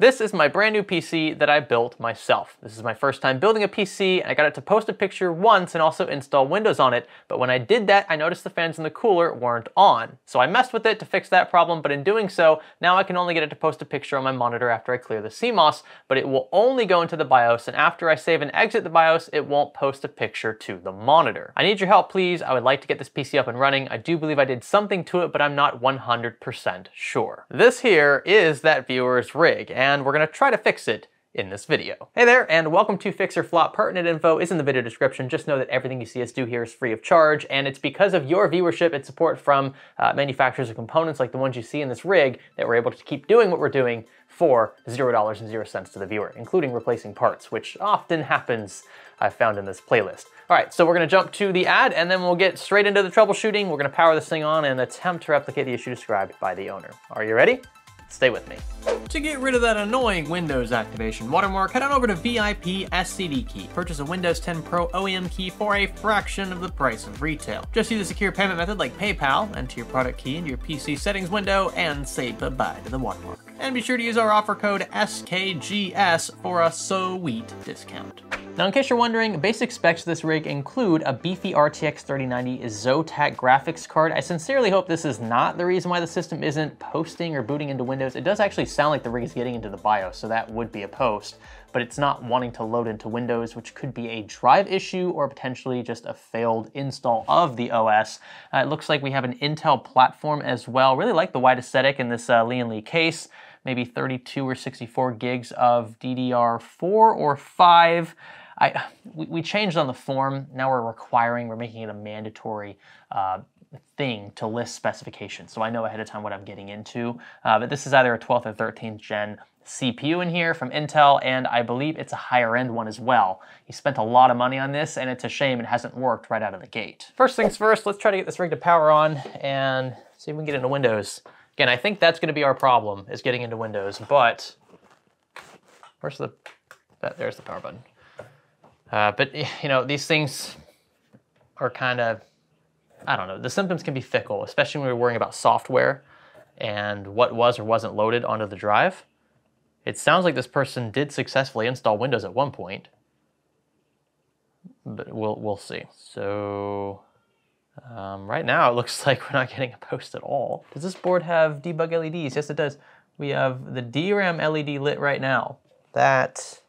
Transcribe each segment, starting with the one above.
This is my brand new PC that I built myself. This is my first time building a PC and I got it to post a picture once and also install Windows on it, but when I did that, I noticed the fans in the cooler weren't on. So I messed with it to fix that problem, but in doing so, now I can only get it to post a picture on my monitor after I clear the CMOS, but it will only go into the BIOS, and after I save and exit the BIOS, it won't post a picture to the monitor. I need your help, please. I would like to get this PC up and running. I do believe I did something to it, but I'm not 100% sure. This here is that viewer's rig, and and we're gonna try to fix it in this video. Hey there, and welcome to Fix or Flop. Pertinent info is in the video description. Just know that everything you see us do here is free of charge, and it's because of your viewership and support from uh, manufacturers of components like the ones you see in this rig that we're able to keep doing what we're doing for $0 and 0 cents to the viewer, including replacing parts, which often happens, I've found in this playlist. All right, so we're gonna jump to the ad, and then we'll get straight into the troubleshooting. We're gonna power this thing on and attempt to replicate the issue described by the owner. Are you ready? Stay with me. To get rid of that annoying Windows activation watermark, head on over to VIP-SCDKey. Purchase a Windows 10 Pro OEM key for a fraction of the price of retail. Just use a secure payment method like PayPal, enter your product key into your PC settings window, and say bye-bye to the watermark. And be sure to use our offer code SKGS for a so sweet discount. Now, in case you're wondering, basic specs of this rig include a beefy RTX 3090 Zotac graphics card. I sincerely hope this is not the reason why the system isn't posting or booting into Windows. It does actually sound like the rig is getting into the BIOS, so that would be a post, but it's not wanting to load into Windows, which could be a drive issue or potentially just a failed install of the OS. Uh, it looks like we have an Intel platform as well. Really like the white aesthetic in this uh, Lian Li case maybe 32 or 64 gigs of DDR4 or 5. I, we, we, changed on the form. Now we're requiring, we're making it a mandatory uh, thing to list specifications. So I know ahead of time what I'm getting into. Uh, but this is either a 12th or 13th gen CPU in here from Intel, and I believe it's a higher end one as well. He spent a lot of money on this, and it's a shame it hasn't worked right out of the gate. First things first, let's try to get this rig to power on and see if we can get into Windows. Again, I think that's gonna be our problem, is getting into Windows, but where's the, that, there's the power button. Uh, but, you know, these things are kind of, I don't know, the symptoms can be fickle, especially when we're worrying about software and what was or wasn't loaded onto the drive. It sounds like this person did successfully install Windows at one point, but we'll, we'll see. So um, right now it looks like we're not getting a post at all. Does this board have debug LEDs? Yes, it does. We have the DRAM LED lit right now. That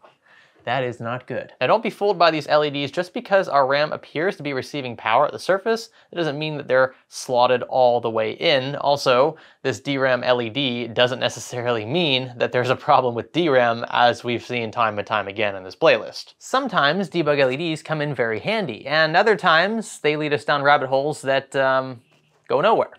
that is not good. Now don't be fooled by these LEDs. Just because our RAM appears to be receiving power at the surface, it doesn't mean that they're slotted all the way in. Also, this DRAM LED doesn't necessarily mean that there's a problem with DRAM as we've seen time and time again in this playlist. Sometimes debug LEDs come in very handy, and other times they lead us down rabbit holes that um, go nowhere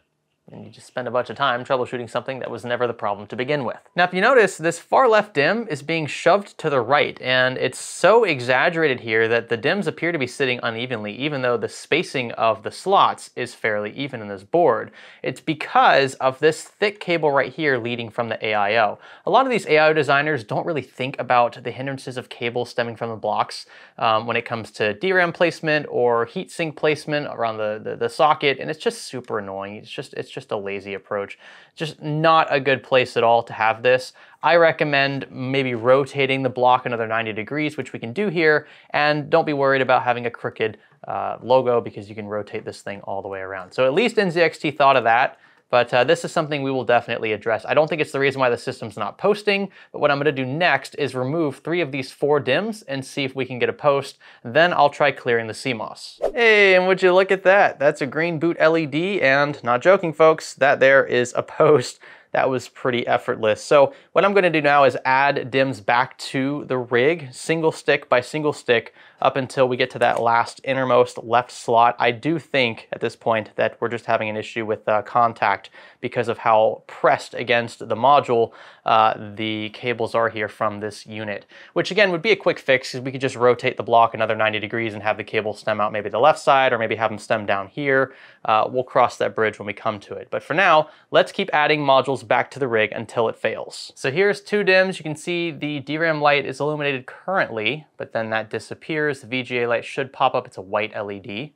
and you just spend a bunch of time troubleshooting something that was never the problem to begin with. Now, if you notice, this far left DIMM is being shoved to the right, and it's so exaggerated here that the DIMMs appear to be sitting unevenly, even though the spacing of the slots is fairly even in this board. It's because of this thick cable right here leading from the AIO. A lot of these AIO designers don't really think about the hindrances of cable stemming from the blocks um, when it comes to DRAM placement or heatsink placement around the, the, the socket, and it's just super annoying. It's just, it's just just a lazy approach. Just not a good place at all to have this. I recommend maybe rotating the block another 90 degrees, which we can do here, and don't be worried about having a crooked uh, logo because you can rotate this thing all the way around. So at least NZXT thought of that. But uh, this is something we will definitely address. I don't think it's the reason why the system's not posting, but what I'm gonna do next is remove three of these four DIMMs and see if we can get a post. Then I'll try clearing the CMOS. Hey, and would you look at that? That's a green boot LED, and not joking folks, that there is a post that was pretty effortless. So what I'm gonna do now is add DIMMs back to the rig, single stick by single stick, up until we get to that last innermost left slot. I do think at this point that we're just having an issue with uh, contact because of how pressed against the module uh, the cables are here from this unit, which again would be a quick fix because we could just rotate the block another 90 degrees and have the cable stem out maybe the left side or maybe have them stem down here. Uh, we'll cross that bridge when we come to it. But for now, let's keep adding modules back to the rig until it fails. So here's two DIMMs. You can see the DRAM light is illuminated currently, but then that disappears the VGA light should pop up. It's a white LED.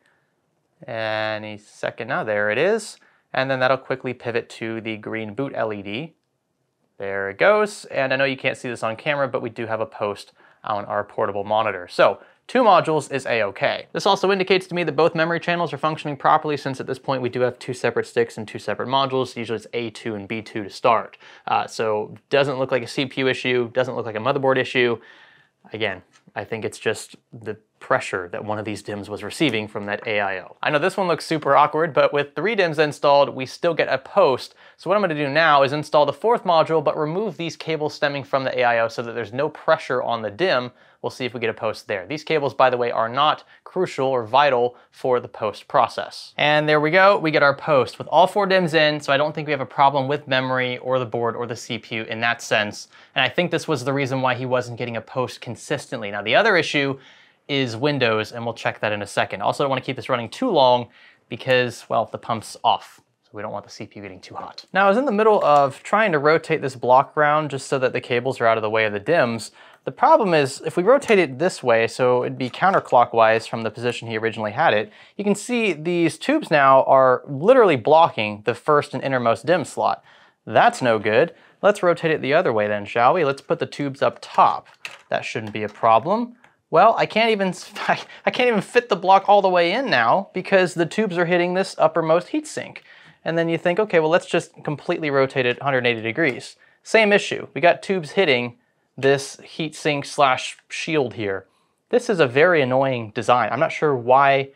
Any second now, there it is. And then that'll quickly pivot to the green boot LED. There it goes. And I know you can't see this on camera, but we do have a post on our portable monitor. So two modules is a-okay. This also indicates to me that both memory channels are functioning properly since at this point we do have two separate sticks and two separate modules. Usually it's A2 and B2 to start. Uh, so doesn't look like a CPU issue, doesn't look like a motherboard issue. Again, I think it's just the pressure that one of these DIMMs was receiving from that AIO. I know this one looks super awkward, but with three DIMMs installed, we still get a post. So what I'm gonna do now is install the fourth module, but remove these cables stemming from the AIO so that there's no pressure on the DIMM. We'll see if we get a post there. These cables, by the way, are not crucial or vital for the post process. And there we go, we get our post with all four DIMMs in, so I don't think we have a problem with memory or the board or the CPU in that sense. And I think this was the reason why he wasn't getting a post consistently. Now the other issue is Windows, and we'll check that in a second. Also, I don't want to keep this running too long because, well, the pump's off. We don't want the CPU getting too hot. Now, I was in the middle of trying to rotate this block around just so that the cables are out of the way of the DIMMs. The problem is, if we rotate it this way, so it'd be counterclockwise from the position he originally had it, you can see these tubes now are literally blocking the first and innermost DIMM slot. That's no good. Let's rotate it the other way then, shall we? Let's put the tubes up top. That shouldn't be a problem. Well, I can't even I can't even fit the block all the way in now because the tubes are hitting this uppermost heatsink. And then you think, okay, well, let's just completely rotate it 180 degrees. Same issue. We got tubes hitting this heatsink slash shield here. This is a very annoying design. I'm not sure why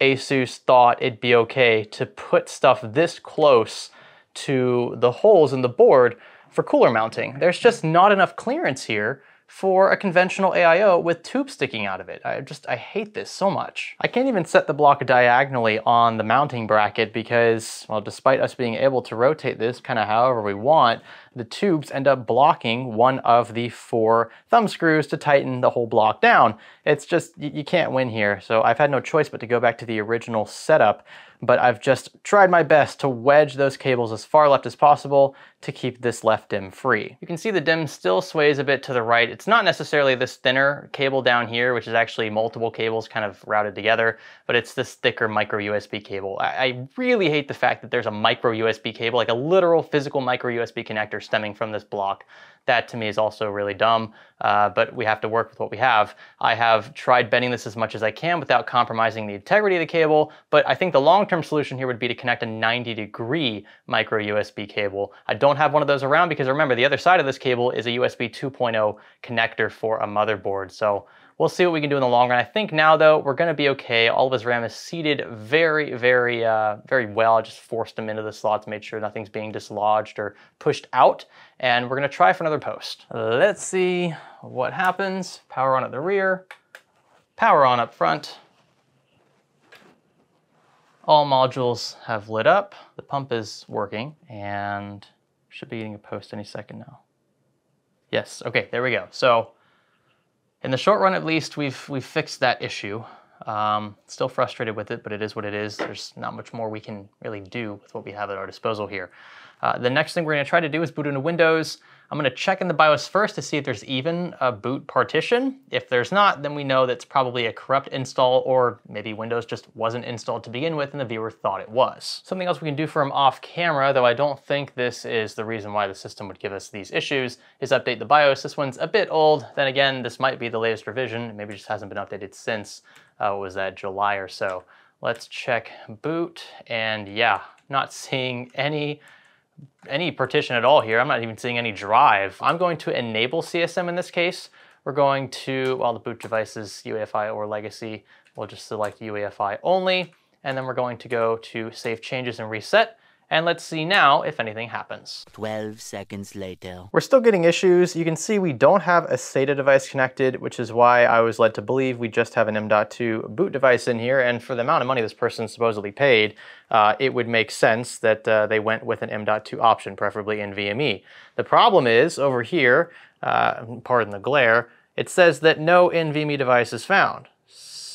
Asus thought it'd be okay to put stuff this close to the holes in the board for cooler mounting. There's just not enough clearance here for a conventional AIO with tubes sticking out of it. I just, I hate this so much. I can't even set the block diagonally on the mounting bracket because, well, despite us being able to rotate this kind of however we want, the tubes end up blocking one of the four thumb screws to tighten the whole block down. It's just, you, can't win here. So I've had no choice but to go back to the original setup but I've just tried my best to wedge those cables as far left as possible to keep this left DIMM free. You can see the DIMM still sways a bit to the right. It's not necessarily this thinner cable down here, which is actually multiple cables kind of routed together, but it's this thicker micro USB cable. I, I really hate the fact that there's a micro USB cable, like a literal physical micro USB connector stemming from this block that to me is also really dumb, uh, but we have to work with what we have. I have tried bending this as much as I can without compromising the integrity of the cable, but I think the long-term solution here would be to connect a 90 degree micro USB cable. I don't have one of those around because remember the other side of this cable is a USB 2.0 connector for a motherboard. So We'll see what we can do in the long run. I think now though, we're gonna be okay. All of his RAM is seated very, very, uh, very well. I just forced him into the slots, made sure nothing's being dislodged or pushed out. And we're gonna try for another post. Let's see what happens. Power on at the rear, power on up front. All modules have lit up. The pump is working and should be getting a post any second now. Yes, okay, there we go. So in the short run, at least, we've, we've fixed that issue. Um, still frustrated with it, but it is what it is. There's not much more we can really do with what we have at our disposal here. Uh, the next thing we're gonna try to do is boot into Windows. I'm gonna check in the BIOS first to see if there's even a boot partition. If there's not, then we know that's probably a corrupt install or maybe Windows just wasn't installed to begin with and the viewer thought it was. Something else we can do for from off camera, though I don't think this is the reason why the system would give us these issues, is update the BIOS. This one's a bit old. Then again, this might be the latest revision. Maybe just hasn't been updated since, uh, was that, July or so. Let's check boot and yeah, not seeing any any partition at all here. I'm not even seeing any drive. I'm going to enable CSM in this case. We're going to, well, the boot device is UEFI or legacy. We'll just select UEFI only. And then we're going to go to save changes and reset. And let's see now if anything happens. 12 seconds later. We're still getting issues. You can see we don't have a SATA device connected, which is why I was led to believe we just have an M.2 boot device in here. And for the amount of money this person supposedly paid, uh, it would make sense that uh, they went with an M.2 option, preferably NVMe. The problem is over here, uh, pardon the glare, it says that no NVMe device is found.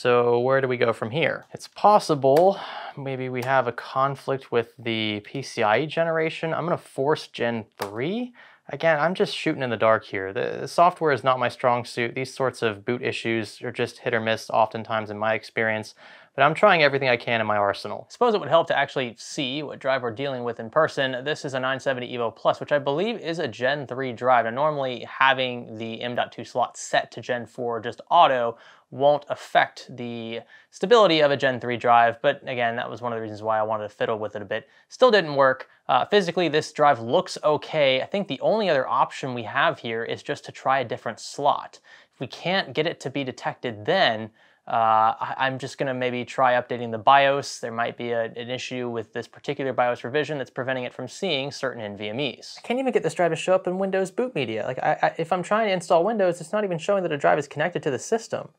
So where do we go from here? It's possible maybe we have a conflict with the PCIe generation. I'm gonna force Gen 3. Again, I'm just shooting in the dark here. The, software is not my strong suit. These sorts of boot issues are just hit or miss oftentimes in my experience. But I'm trying everything I can in my arsenal. I suppose it would help to actually see what drive we're dealing with in person. This is a 970 EVO Plus, which I believe is a Gen 3 drive. And normally having the M.2 slot set to Gen 4 just auto won't affect the stability of a Gen 3 drive, but again, that was one of the reasons why I wanted to fiddle with it a bit. Still didn't work. Uh, physically, this drive looks okay. I think the only other option we have here is just to try a different slot. If we can't get it to be detected then, uh, I, am just going to maybe try updating the BIOS. There might be a, an issue with this particular BIOS revision that's preventing it from seeing certain NVMEs. I can't even get this drive to show up in Windows boot media. Like, I, I, if I'm trying to install Windows, it's not even showing that a drive is connected to the system.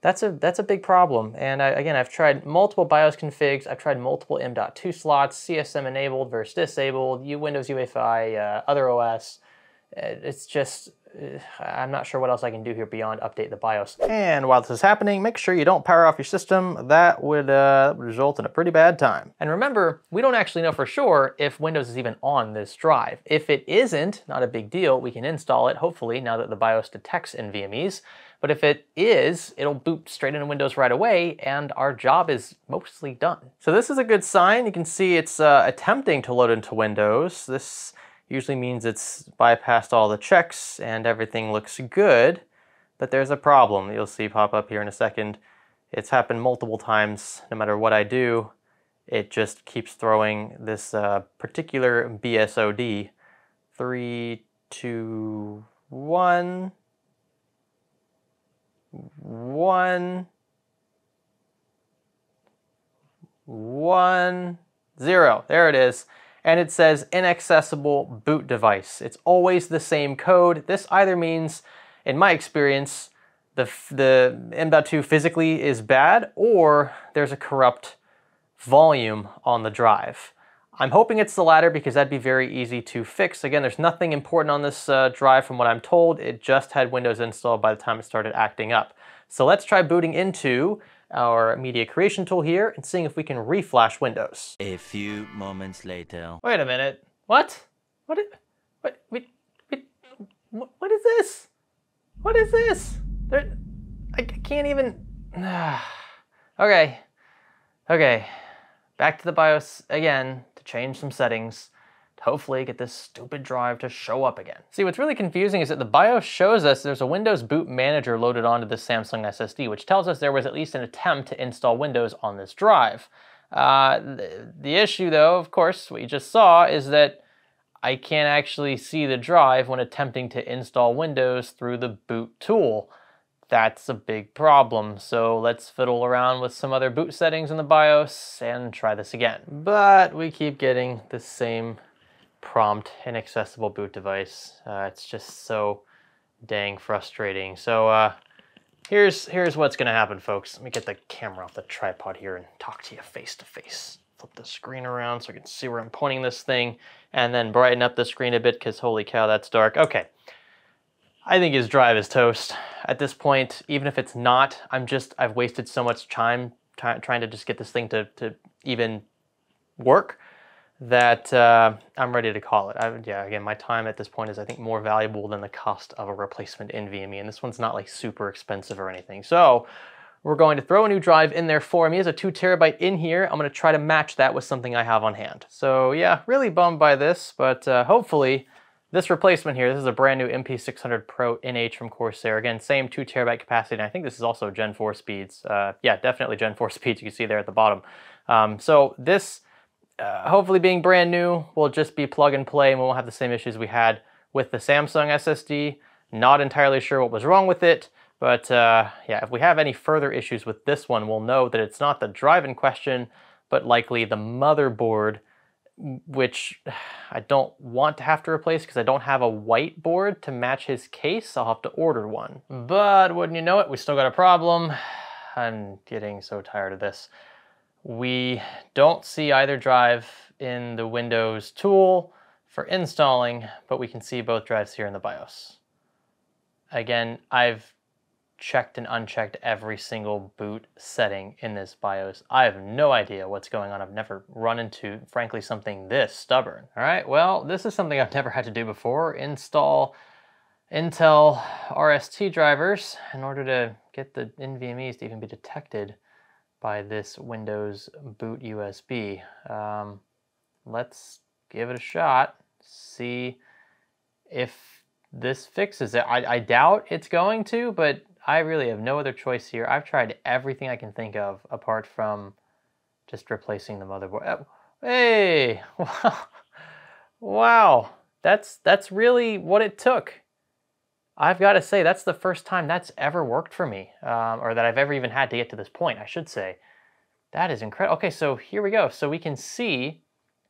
That's a, that's a big problem. And I, again, I've tried multiple BIOS configs. I've tried multiple M.2 slots, CSM enabled versus disabled, U Windows UEFI, uh, other OS. It's just, I'm not sure what else I can do here beyond update the BIOS. And while this is happening, make sure you don't power off your system. That would, uh, result in a pretty bad time. And remember, we don't actually know for sure if Windows is even on this drive. If it isn't, not a big deal, we can install it, hopefully, now that the BIOS detects NVMEs. But if it is, it'll boot straight into Windows right away, and our job is mostly done. So this is a good sign. You can see it's uh, attempting to load into Windows. This usually means it's bypassed all the checks and everything looks good, but there's a problem you'll see pop up here in a second. It's happened multiple times, no matter what I do, it just keeps throwing this uh, particular BSOD. Three, two, one, one, one, zero. There it is and it says inaccessible boot device. It's always the same code. This either means, in my experience, the, the M.2 physically is bad or there's a corrupt volume on the drive. I'm hoping it's the latter because that'd be very easy to fix. Again, there's nothing important on this uh, drive from what I'm told. It just had Windows installed by the time it started acting up. So let's try booting into our media creation tool here and seeing if we can reflash windows. A few moments later. Wait a minute. What? What? Is, what? Wait, wait, what is this? What is this? There, I can't even. okay. Okay. Back to the BIOS again to change some settings hopefully get this stupid drive to show up again. See, what's really confusing is that the BIOS shows us there's a Windows Boot Manager loaded onto this Samsung SSD, which tells us there was at least an attempt to install Windows on this drive. Uh, the, the issue though, of course, what you just saw is that I can't actually see the drive when attempting to install Windows through the boot tool. That's a big problem, so let's fiddle around with some other boot settings in the BIOS and try this again. But we keep getting the same prompt inaccessible boot device. Uh, it's just so dang frustrating. So uh, here's here's what's gonna happen, folks. Let me get the camera off the tripod here and talk to you face to face. Flip the screen around so I can see where I'm pointing this thing, and then brighten up the screen a bit because holy cow, that's dark. Okay. I think his drive is toast. At this point, even if it's not, I'm just, I've wasted so much time trying to just get this thing to, to even work that uh, I'm ready to call it. I, yeah, again, my time at this point is I think more valuable than the cost of a replacement NVMe, and this one's not like super expensive or anything. So we're going to throw a new drive in there for me. There's a two terabyte in here. I'm gonna try to match that with something I have on hand. So yeah, really bummed by this, but uh, hopefully this replacement here, this is a brand new MP600 Pro NH from Corsair. Again, same two terabyte capacity, and I think this is also Gen 4 speeds. Uh, yeah, definitely Gen 4 speeds, you can see there at the bottom. Um, so this uh, hopefully being brand new will just be plug and play and we won't have the same issues we had with the Samsung SSD. Not entirely sure what was wrong with it, but uh, yeah, if we have any further issues with this one, we'll know that it's not the drive in question, but likely the motherboard, which I don't want to have to replace because I don't have a white board to match his case. I'll have to order one. But wouldn't you know it, we still got a problem. I'm getting so tired of this. We don't see either drive in the Windows tool for installing, but we can see both drives here in the BIOS. Again, I've checked and unchecked every single boot setting in this BIOS. I have no idea what's going on. I've never run into, frankly, something this stubborn. All right, well, this is something I've never had to do before. Install Intel RST drivers in order to get the NVMEs to even be detected by this Windows boot USB. Um, let's give it a shot, see if this fixes it. I, I doubt it's going to, but I really have no other choice here. I've tried everything I can think of apart from just replacing the motherboard. Oh, hey, wow, wow, that's that's really what it took. I've got to say that's the first time that's ever worked for me, um, or that I've ever even had to get to this point. I should say. That is incredible. Okay, so here we go. So we can see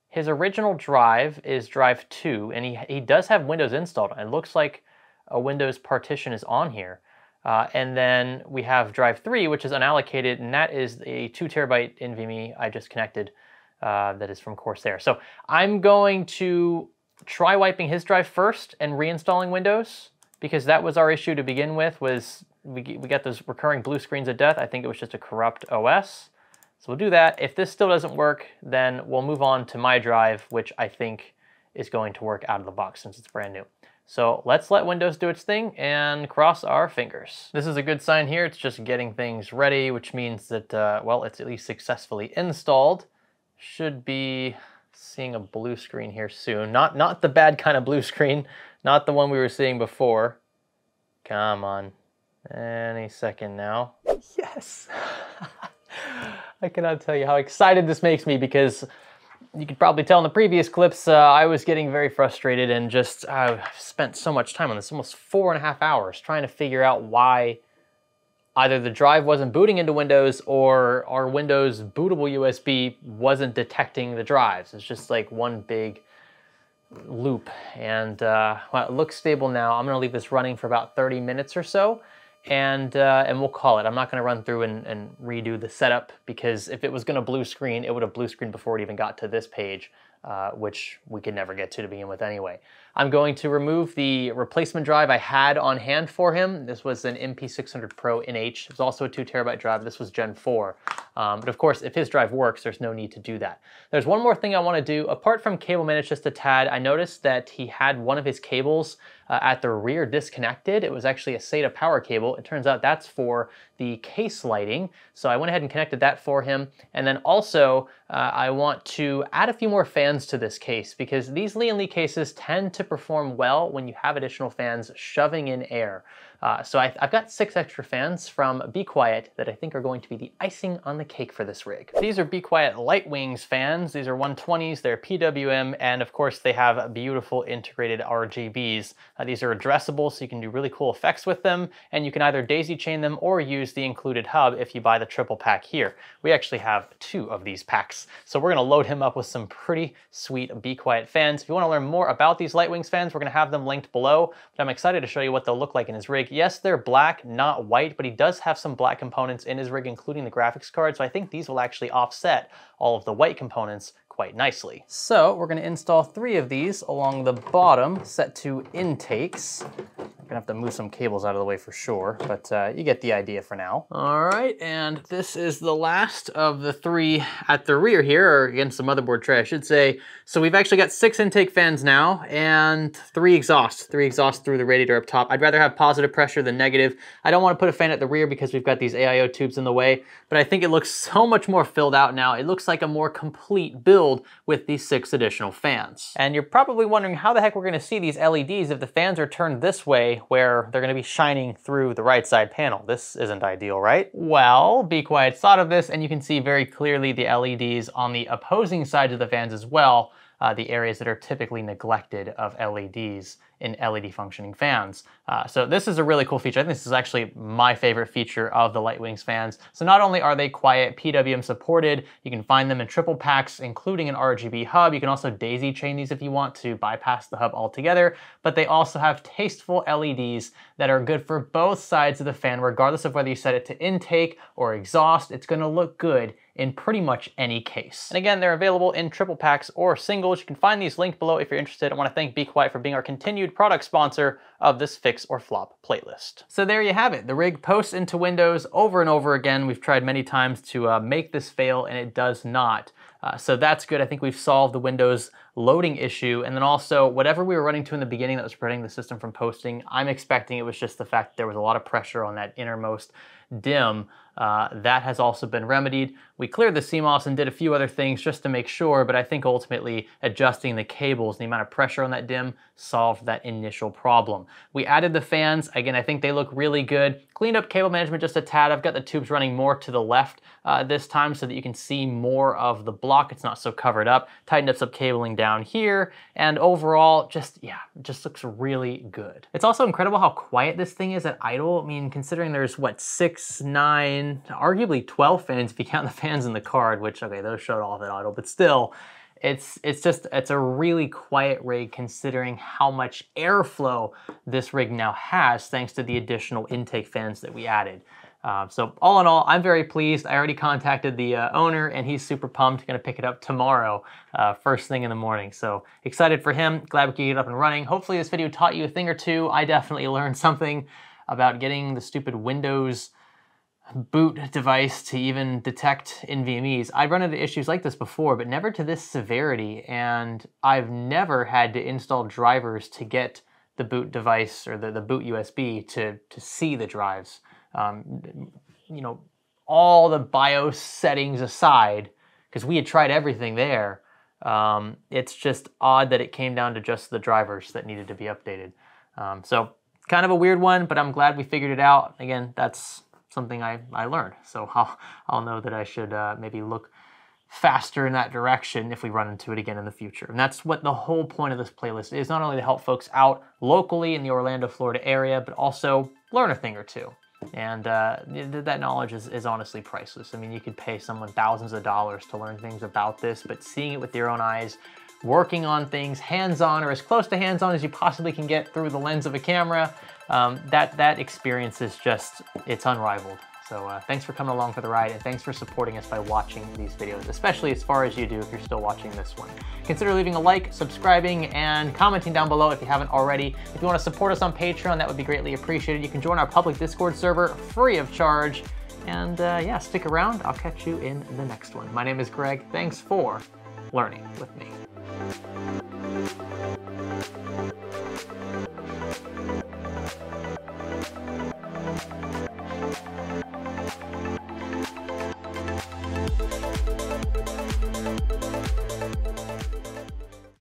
his original drive is drive 2, and he, he does have Windows installed. It looks like a Windows partition is on here. Uh, and then we have drive 3, which is unallocated, and that is a 2 terabyte NVMe I just connected uh, that is from Corsair. So I'm going to try wiping his drive first and reinstalling Windows, because that was our issue to begin with, was we, we got those recurring blue screens of death. I think it was just a corrupt OS. So we'll do that. If this still doesn't work, then we'll move on to my drive, which I think is going to work out of the box since it's brand new. So let's let Windows do its thing and cross our fingers. This is a good sign here. It's just getting things ready, which means that, uh, well, it's at least successfully installed. Should be seeing a blue screen here soon. Not, not the bad kind of blue screen, not the one we were seeing before. Come on, any second now. Yes. I cannot tell you how excited this makes me because you could probably tell in the previous clips, uh, I was getting very frustrated and just uh, spent so much time on this, almost four and a half hours trying to figure out why either the drive wasn't booting into Windows or our Windows bootable USB wasn't detecting the drives. It's just like one big loop. And uh, well, it looks stable now. I'm gonna leave this running for about 30 minutes or so and uh, and we'll call it. I'm not going to run through and, and, redo the setup because if it was going to blue screen, it would have blue screened before it even got to this page, uh, which we could never get to to begin with anyway. I'm going to remove the replacement drive I had on hand for him. This was an MP600 Pro NH. It was also a two terabyte drive. This was Gen 4. Um, but of course, if his drive works, there's no need to do that. There's one more thing I want to do. Apart from cable manage just a tad, I noticed that he had one of his cables uh, at the rear disconnected. It was actually a SATA power cable. It turns out that's for the case lighting. So I went ahead and connected that for him. And then also, uh, I want to add a few more fans to this case because these Lian Li cases tend to perform well when you have additional fans shoving in air. Uh, so I, have got six extra fans from Be Quiet that I think are going to be the icing on the cake for this rig. These are Be Quiet Light Wings fans. These are 120s, they're PWM, and of course they have beautiful integrated RGBs. Uh, these are addressable, so you can do really cool effects with them, and you can either daisy chain them or use the included hub if you buy the triple pack here. We actually have two of these packs, so we're gonna load him up with some pretty sweet Be Quiet fans. If you wanna learn more about these Light Wings fans, we're gonna have them linked below, but I'm excited to show you what they'll look like in his rig. Yes, they're black, not white, but he does have some black components in his rig, including the graphics card, so I think these will actually offset all of the white components quite nicely. So we're gonna install three of these along the bottom, set to intakes gonna have to move some cables out of the way for sure, but uh, you get the idea for now. All right, and this is the last of the three at the rear here, or against the motherboard tray, I should say. So we've actually got six intake fans now and three exhausts, three exhausts through the radiator up top. I'd rather have positive pressure than negative. I don't wanna put a fan at the rear because we've got these AIO tubes in the way, but I think it looks so much more filled out now. It looks like a more complete build with these six additional fans. And you're probably wondering how the heck we're gonna see these LEDs if the fans are turned this way where they're gonna be shining through the right side panel. This isn't ideal, right? Well, Be Quiet thought of this and you can see very clearly the LEDs on the opposing sides of the fans as well, uh, the areas that are typically neglected of LEDs in LED functioning fans. Uh, so this is a really cool feature. I think this is actually my favorite feature of the Light Wings fans. So not only are they quiet PWM supported, you can find them in triple packs, including an RGB hub. You can also daisy chain these if you want to bypass the hub altogether, but they also have tasteful LEDs that are good for both sides of the fan, regardless of whether you set it to intake or exhaust, it's gonna look good in pretty much any case. And again, they're available in triple packs or singles. You can find these linked below if you're interested. I wanna thank Be Quiet for being our continued product sponsor of this Fix or Flop playlist. So there you have it. The rig posts into Windows over and over again. We've tried many times to uh, make this fail and it does not. Uh, so that's good. I think we've solved the Windows loading issue. And then also whatever we were running to in the beginning that was preventing the system from posting, I'm expecting it was just the fact that there was a lot of pressure on that innermost DIMM. Uh, that has also been remedied. We cleared the CMOS and did a few other things just to make sure, but I think ultimately adjusting the cables, and the amount of pressure on that DIMM solved that initial problem. We added the fans. Again, I think they look really good. Cleaned up cable management just a tad. I've got the tubes running more to the left uh, this time so that you can see more of the block. It's not so covered up. Tightened up some cabling down here. And overall, just, yeah, just looks really good. It's also incredible how quiet this thing is at idle. I mean, considering there's what, six, nine, arguably 12 fans if you count the fans in the card, which, okay, those showed off at idle, but still, it's it's just it's a really quiet rig considering how much airflow this rig now has thanks to the additional intake fans that we added. Uh, so all in all, I'm very pleased. I already contacted the uh, owner and he's super pumped. Gonna pick it up tomorrow, uh, first thing in the morning. So excited for him. Glad we could get it up and running. Hopefully this video taught you a thing or two. I definitely learned something about getting the stupid Windows boot device to even detect NVMEs. I've run into issues like this before, but never to this severity. And I've never had to install drivers to get the boot device or the, the boot USB to, to see the drives. Um, you know, all the BIOS settings aside, because we had tried everything there, um, it's just odd that it came down to just the drivers that needed to be updated. Um, so kind of a weird one, but I'm glad we figured it out. Again, that's something I, I learned. So I'll, I'll know that I should uh, maybe look faster in that direction if we run into it again in the future. And that's what the whole point of this playlist is, not only to help folks out locally in the Orlando, Florida area, but also learn a thing or two. And uh, that knowledge is, is honestly priceless. I mean, you could pay someone thousands of dollars to learn things about this, but seeing it with your own eyes, working on things hands-on or as close to hands-on as you possibly can get through the lens of a camera, um, that, that experience is just, it's unrivaled. So uh, thanks for coming along for the ride and thanks for supporting us by watching these videos, especially as far as you do if you're still watching this one. Consider leaving a like, subscribing, and commenting down below if you haven't already. If you want to support us on Patreon, that would be greatly appreciated. You can join our public Discord server free of charge. And uh, yeah, stick around. I'll catch you in the next one. My name is Greg. Thanks for learning with me.